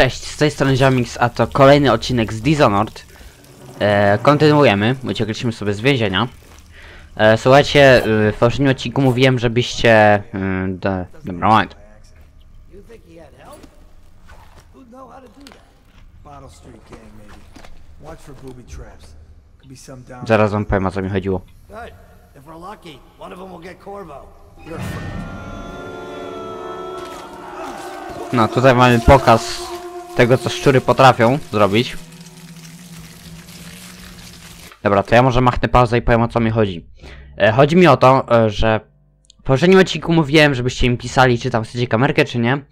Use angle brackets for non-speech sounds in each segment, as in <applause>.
Cześć, z tej strony Ziomix, a to kolejny odcinek z Dishonored. E, kontynuujemy, uciekliśmy sobie z więzienia. E, słuchajcie, y, w poprzednim odcinku mówiłem, żebyście... Y, de, dobra, moment. Zaraz wam powiem o co mi chodziło. No, tutaj mamy pokaz tego, co szczury potrafią zrobić. Dobra, to ja może machnę pauzę i powiem o co mi chodzi. E, chodzi mi o to, e, że w poprzednim odcinku mówiłem, żebyście mi pisali, czy tam chcecie kamerkę, czy nie.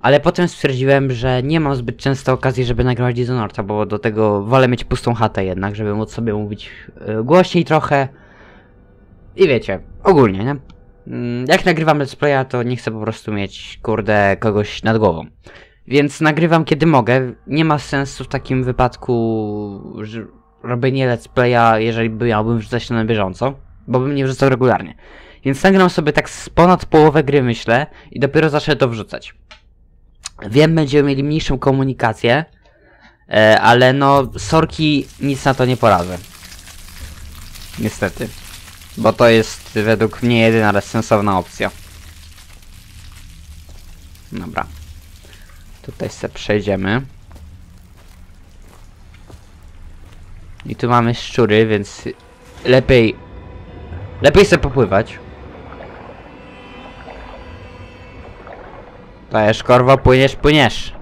Ale potem stwierdziłem, że nie mam zbyt często okazji, żeby nagrywać Dishonored'a, bo do tego wolę mieć pustą chatę jednak, żeby móc sobie mówić e, głośniej trochę. I wiecie, ogólnie, nie? Mm, Jak nagrywam let's playa, to nie chcę po prostu mieć, kurde, kogoś nad głową. Więc nagrywam kiedy mogę. Nie ma sensu w takim wypadku robienie let's playa, jeżeli by miałbym wrzucać to na bieżąco, bo bym nie wrzucał regularnie. Więc nagram sobie tak z ponad połowę gry, myślę, i dopiero zacznę to wrzucać. Wiem, będziemy mieli mniejszą komunikację, e, ale no, sorki, nic na to nie poradzę. Niestety. Bo to jest według mnie jedyna sensowna opcja. Dobra. Tutaj se przejdziemy. I tu mamy szczury, więc lepiej... Lepiej se popływać. Dajesz korwo, płyniesz, płyniesz.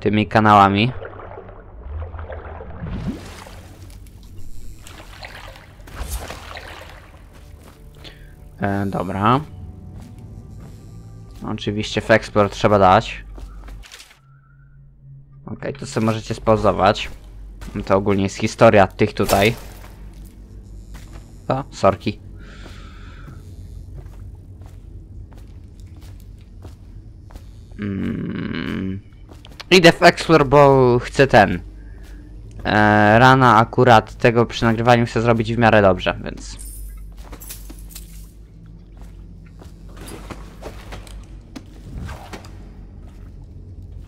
Tymi kanałami. E, dobra. Oczywiście w eksport trzeba dać. Okej, to sobie możecie spauzować. To ogólnie jest historia tych tutaj. O, sorki. Mm. Idę w Explore, bo chcę ten. E, rana akurat tego przy nagrywaniu chcę zrobić w miarę dobrze, więc...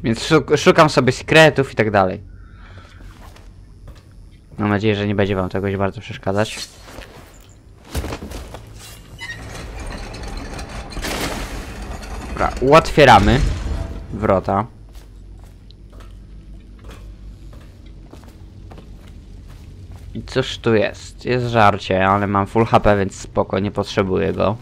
Więc szuk szukam sobie sekretów i tak dalej. Mam nadzieję, że nie będzie wam tego bardzo przeszkadzać. Dobra, ułatwieramy wrota. I cóż tu jest? Jest żarcie, ale mam full HP, więc spoko, nie potrzebuję go.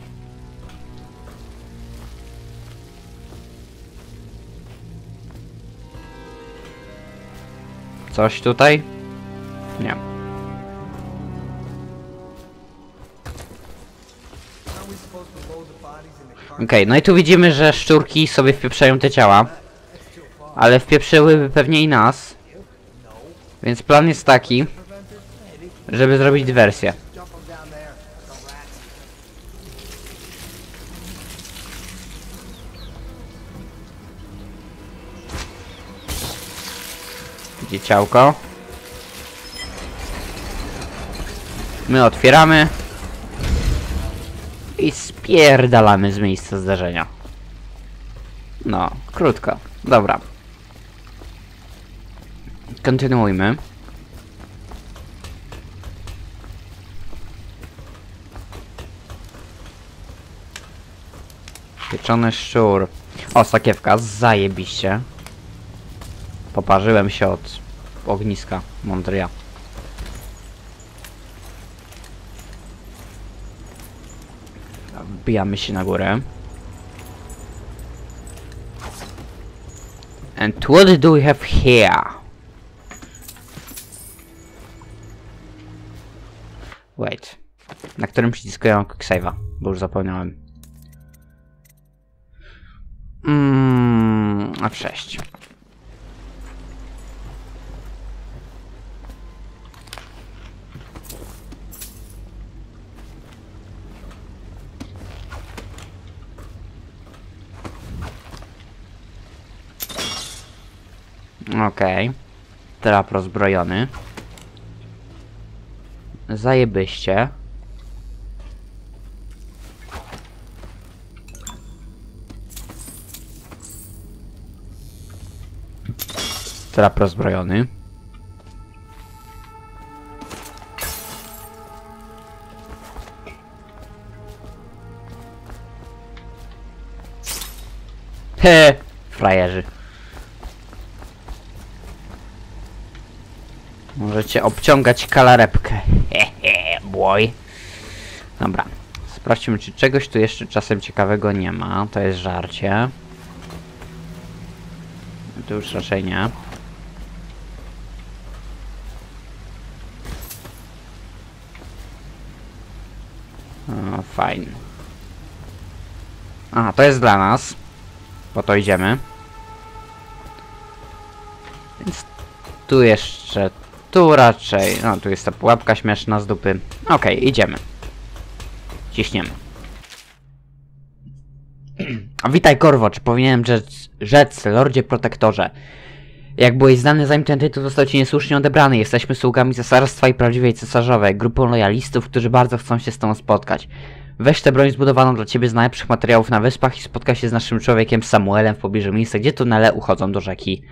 Coś tutaj? Nie. Okej, no i tu widzimy, że szczurki sobie wpieprzają te ciała. Ale wpieprzyłyby pewnie i nas. Więc plan jest taki, żeby zrobić dywersję. Ciałko? My otwieramy. I spierdalamy z miejsca zdarzenia. No, krótko. Dobra. Kontynuujmy. Pieczony szczur. O, sakiewka, zajebiście. Poparzyłem się od ogniska Mondria. Wbijamy się na górę. And what do we have here? Wait. Na którym przycisku ja mam? Bo już zapomniałem. Mmm, F6. Okej. Trap rozbrojony. Zajebyście. Strap rozbrojony. He, frajerzy. Możecie obciągać kalarepkę. Hehe, boy. Dobra. Sprawdźmy, czy czegoś tu jeszcze czasem ciekawego nie ma. To jest żarcie. Tu już raczej nie. O, fajnie. A, to jest dla nas. Po to idziemy. Więc tu jeszcze, tu raczej. No, tu jest ta pułapka śmieszna z dupy. Okej, idziemy. Ciśniemy. Witaj Korwo, czy powinienem rzec, rzec, Lordzie Protektorze? Jak byłeś znany zanim ten tytuł został ci niesłusznie odebrany, jesteśmy sługami cesarstwa i prawdziwej cesarzowej, grupą lojalistów, którzy bardzo chcą się z tobą spotkać. Weź tę broń zbudowaną dla ciebie z najlepszych materiałów na wyspach i spotkaj się z naszym człowiekiem Samuelem w pobliżu miejsca, gdzie tunele uchodzą do rzeki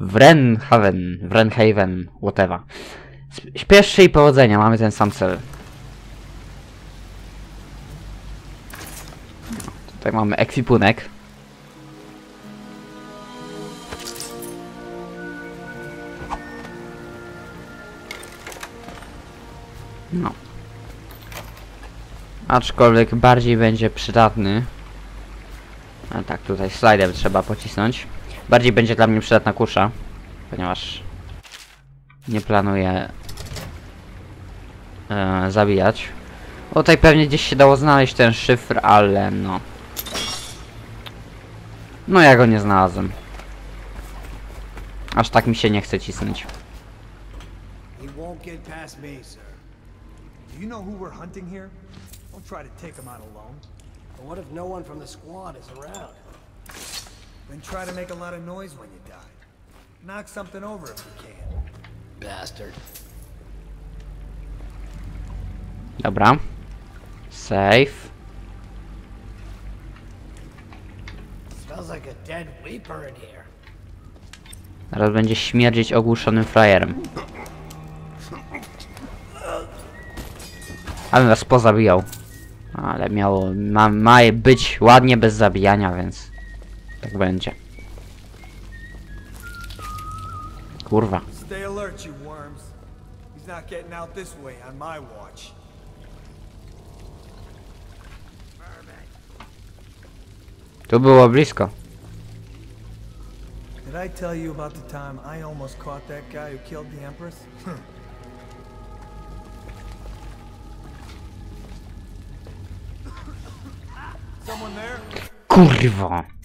Wrenhaven, Wrenhaven, whatever. Śpiesz się i powodzenia, mamy ten sam cel. Tutaj mamy ekwipunek. No. Aczkolwiek bardziej będzie przydatny. A tak, tutaj slajdem trzeba pocisnąć. Bardziej będzie dla mnie przydatna kusza, ponieważ nie planuję e, zabijać. Bo Tutaj pewnie gdzieś się dało znaleźć ten szyfr, ale no. No ja go nie znalazłem. Aż tak mi się nie chce cisnąć. Do you know who we're hunting here? Don't try to take him out alone. But what if no one from the squad is around? Then try to make a lot of noise when you die. Knock something over if you can. Bastard. Dobra. Safe. Smells like a dead weeper in here. Teraz będzie śmierdzieć ogłuszonym frajerem. Ale nas pozabijał. Ale miało, ma, ma być ładnie bez zabijania, więc tak będzie. Kurwa. Stay alert, you worms. He's not getting out this way on my watch. Tu było blisko. Did I tell you about the time I almost caught that guy who killed the Empress? Kurwa.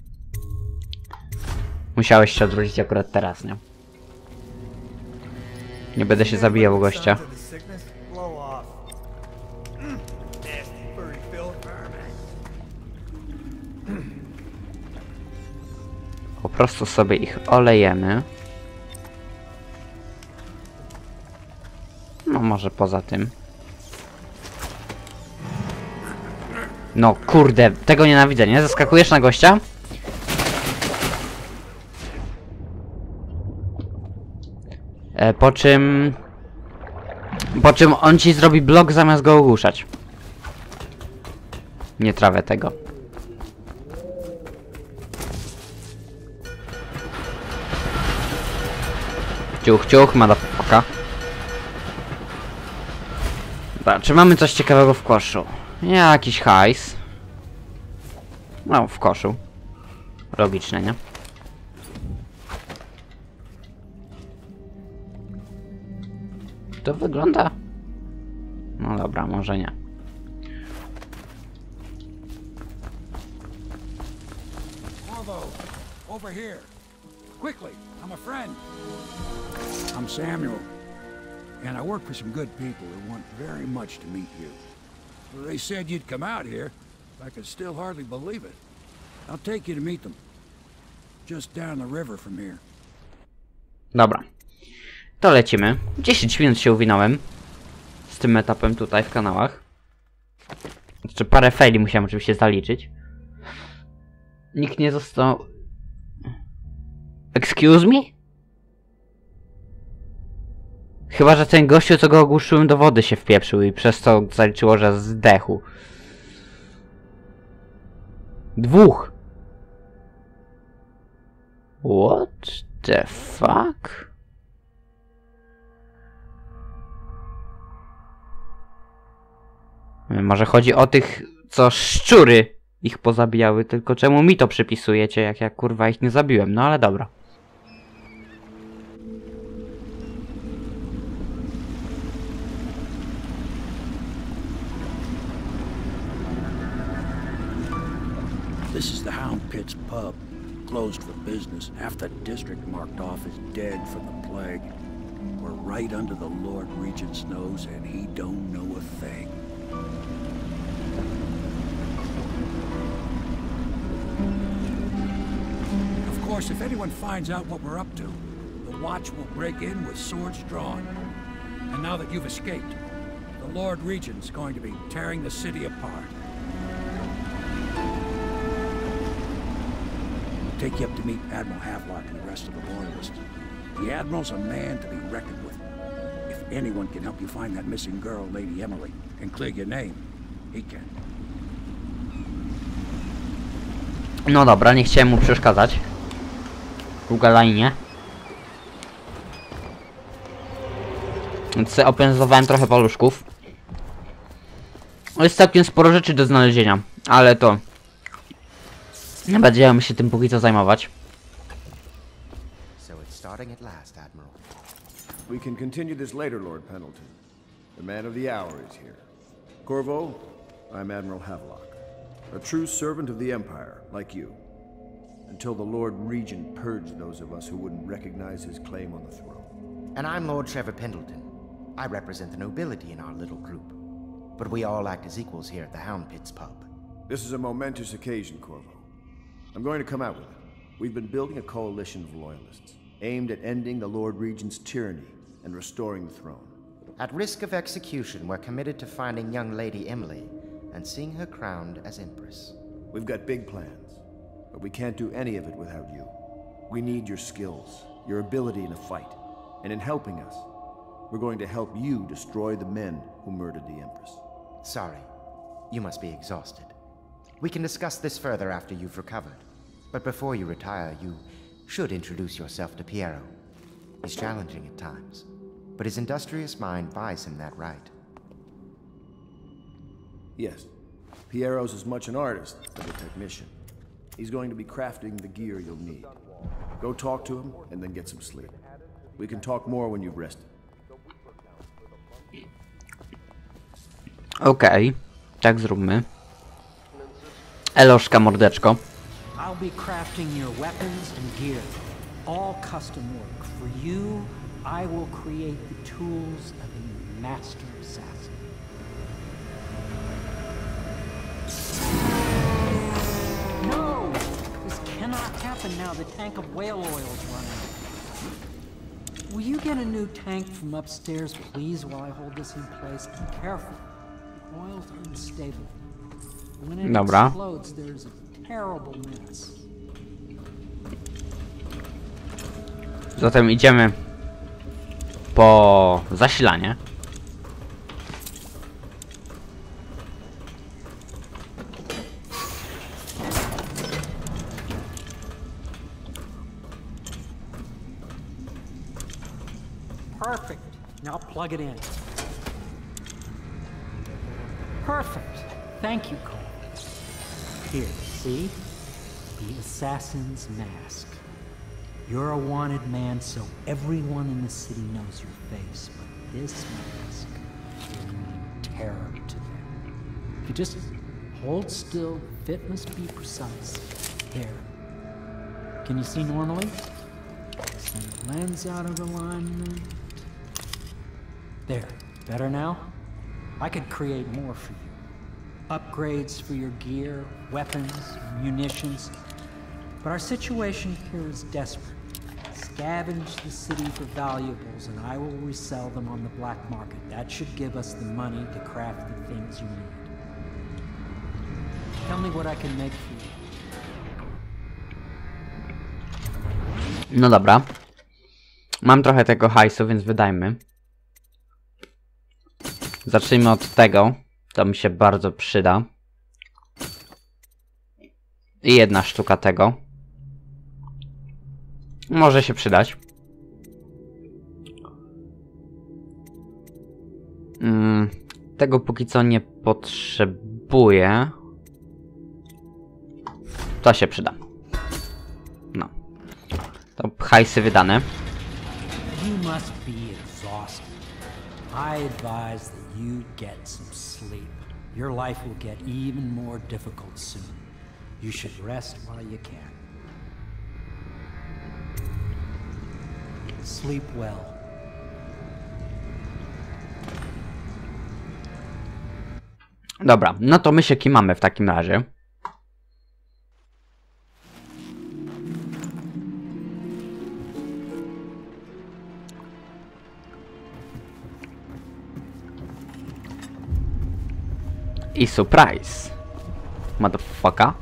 Musiałeś się odwrócić akurat teraz, nie? Nie będę się zabijał gościa. Po prostu sobie ich olejemy. No może poza tym. No kurde, tego nienawidzę, nie? Zaskakujesz na gościa? Po czym... Po czym on ci zrobi blok zamiast go ogłuszać. Nie trawę tego. Ciuch, ciuch, motherfucker. Dobra, czy mamy coś ciekawego w koszu? Jakiś hajs. No, w koszu. Logiczne, nie? To wygląda... No dobra, może nie. Corvo, over here. Quickly, I'm a friend. I'm Samuel, and I work for some good people who want very much to meet you. They said you'd come out here. I could still hardly believe it. I'll take you to meet them. Just down the river from here. Dobra. To lecimy. 10 minut się uwinąłem. Z tym etapem tutaj w kanałach. Jeszcze parę faili musiałem oczywiście zaliczyć. Nikt nie został... Excuse me? Chyba, że ten gościu, co go ogłuszyłem do wody się wpieprzył i przez to zaliczyło, że zdechł. Dwóch. What the fuck? Może chodzi o tych, co szczury ich pozabijały, tylko czemu mi to przypisujecie, jak ja kurwa ich nie zabiłem, no ale dobra. This is the Hound Pits pub. Closed for business. Half the district marked off as dead from the plague. We're right under the Lord Regent's nose, and he don't know a thing. Course, if anyone finds out what we're up to, the Watch will break in with swords drawn. And now that you've escaped, the Lord Regent's going to be tearing the city apart. take you up to meet Admiral Havelock and the rest of the Loyalists. The Admiral's a man to be reckoned with. If anyone can help you find that missing girl, Lady Emily, and clear your name, he can. No dobra, nie chciałem mu przeszkadzać. Długa lainie. Więc sobie opędzowałem trochę paluszków. Jest całkiem sporo rzeczy do znalezienia, ale to... Nie będziemy się tym póki co zajmować. We can continue this later, Lord Pendleton. The man of the hour is here. Corvo, I'm Admiral Havelock, a true servant of the Empire, like you. Until the Lord Regent purged those of us who wouldn't recognize his claim on the throne. And I'm Lord Trevor Pendleton. I represent the nobility in our little group. But we all act as equals here at the Hound Pits pub. This is a momentous occasion, Corvo. I'm going to come out with it. We've been building a coalition of loyalists, aimed at ending the Lord Regent's tyranny and restoring the throne. At risk of execution, we're committed to finding young Lady Emily and seeing her crowned as Empress. We've got big plans, but we can't do any of it without you. We need your skills, your ability in a fight, and in helping us, we're going to help you destroy the men who murdered the Empress. Sorry, you must be exhausted. We can discuss this further after you've recovered. But before you retire, you should introduce yourself to Piero. He's challenging at times, but his industrious mind buys him that right. Yes, Piero's as much an artist as a technician. He's going to be crafting the gear you'll need. Go talk to him and then get some sleep. We can talk more when you've rested. Okej, tak zróbmy. Eloszka mordeczko. I'll be crafting your weapons and gear, all custom work. For you, I will create the tools of a master assassin. Happen now. The tank of whale oil is running. Will you get a new tank from upstairs, please, while I hold this in place? Be careful. The oil's unstable. When it Dobra. explodes, there's a terrible mess. Zatem idziemy po zasilanie. Perfect. Now plug it in. Perfect. Thank you, Cole. Here, see? The assassin's mask. You're a wanted man, so everyone in the city knows your face, but this mask will mean terror to them. If you just hold still, fit must be precise. There. Can you see normally? Lens out of alignment. There. Better now? I could create more for you. Upgrades for your gear, weapons, munitions. But our situation here is desperate. Scavenge the city for valuables, and I will resell them on the black market. That should give us the money to craft the things you need. Tell me what I can make for you. No dobra. Mam trochę tego hajsu, więc wydajmy. Zacznijmy od tego. To mi się bardzo przyda. I jedna sztuka tego. Może się przydać. Mm, tego póki co nie potrzebuję. To się przyda. No. To hajsy wydane. You must be exhausted. I advise you get some sleep. Your life will get even more difficult soon. You should rest while you can. Sleep well. Dobra, no to my się kimamy w takim razie. I surprise. Motherfucker.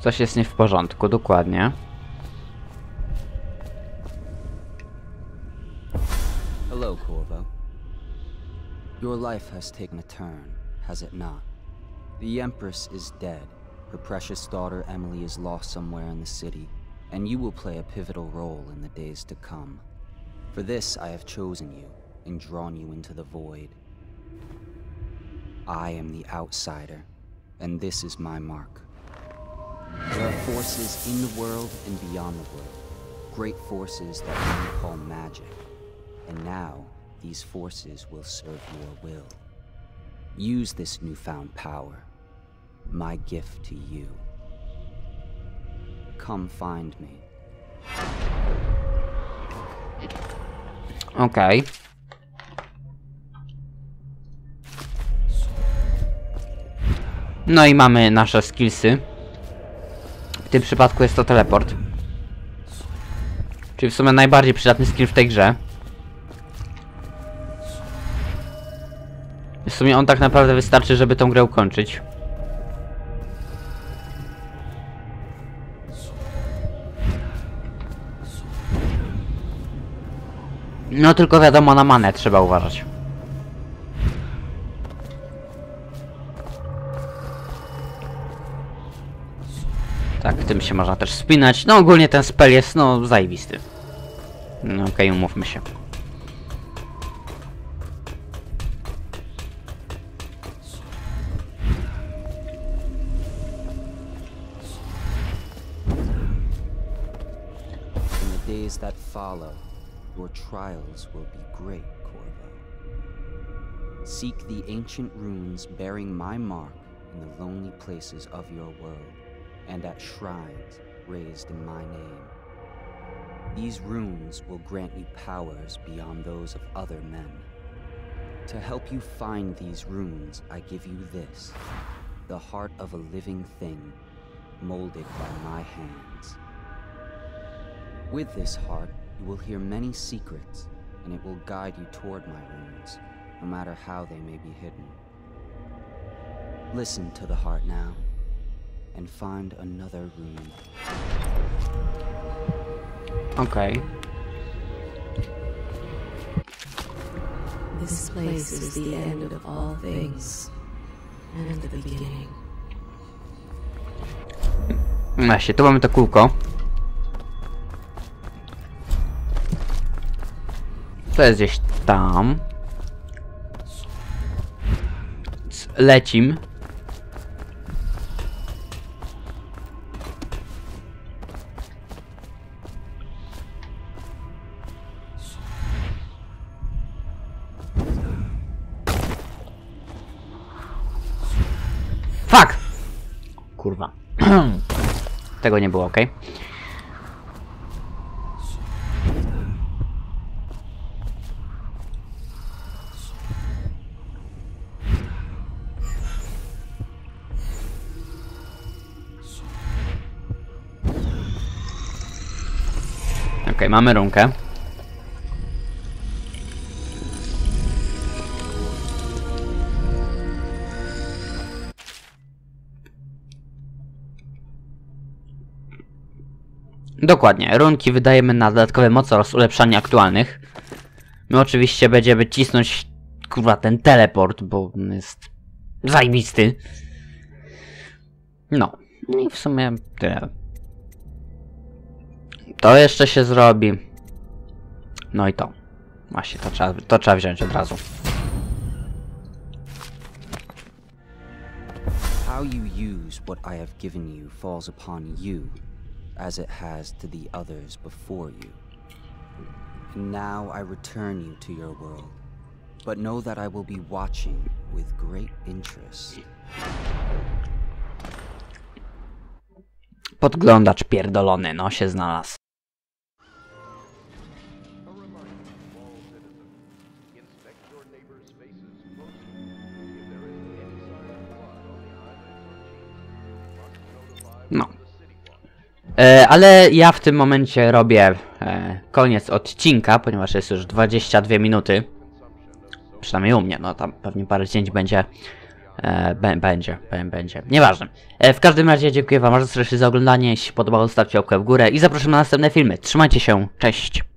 Coś jest nie w porządku, dokładnie. Hello, Corvo. Your life has taken a turn, has it not? The Empress is dead. Her precious daughter Emily is lost somewhere in the city, and you will play a pivotal role in the days to come. For this, I have chosen you and drawn you into the void. I am the outsider, and this is my mark. There are forces in the world and beyond the world, great forces that we call magic. And now, these forces will serve your will. Use this newfound power, my gift to you. Come find me. Okej. No i mamy nasze skillsy. W tym przypadku jest to teleport. Czyli w sumie najbardziej przydatny skill w tej grze. W sumie on tak naprawdę wystarczy, żeby tą grę ukończyć. No tylko wiadomo, na manę trzeba uważać. Tym się można też spinać. No ogólnie ten spell jest, no, zajebisty. No okej, umówmy się. Days that follow, your trials will be great, Corvo. Seek the ancient runes bearing my mark in the lonely places of your world, and at shrines raised in my name. These runes will grant you powers beyond those of other men. To help you find these runes, I give you this the heart of a living thing, molded by my hands. With this heart, you will hear many secrets, and it will guide you toward my runes, no matter how they may be hidden. Listen to the heart now, and find another rune. Okej. This place is the end of all things, and the beginning. Właśnie, tu mamy to kółko. To jest gdzieś tam. Lecim. Fuck! Kurwa. <clears throat> Tego nie było, ok? Ok, mamy runkę. Dokładnie, runki wydajemy na dodatkowe moce oraz ulepszanie aktualnych. My oczywiście będziemy cisnąć, kurwa, ten teleport, bo on jest zajebisty. No. No i w sumie tyle. To jeszcze się zrobi. No i to. Właśnie, to trzeba, to trzeba wziąć od razu. How you use what I have given you falls upon you, as it has to the others before you. And now I return you to your world, but know that I will be watching with great interest. Podglądacz pierdolony, no się znalazł. Ale ja w tym momencie robię e, koniec odcinka, ponieważ jest już 22 minuty. Przynajmniej u mnie, no tam pewnie parę zdjęć będzie. E, bę- będzie, bę- będzie. Nieważne. E, w każdym razie dziękuję wam bardzo serdecznie za oglądanie. Jeśli podobało, zostawcie łapkę w górę i zapraszam na następne filmy. Trzymajcie się, cześć.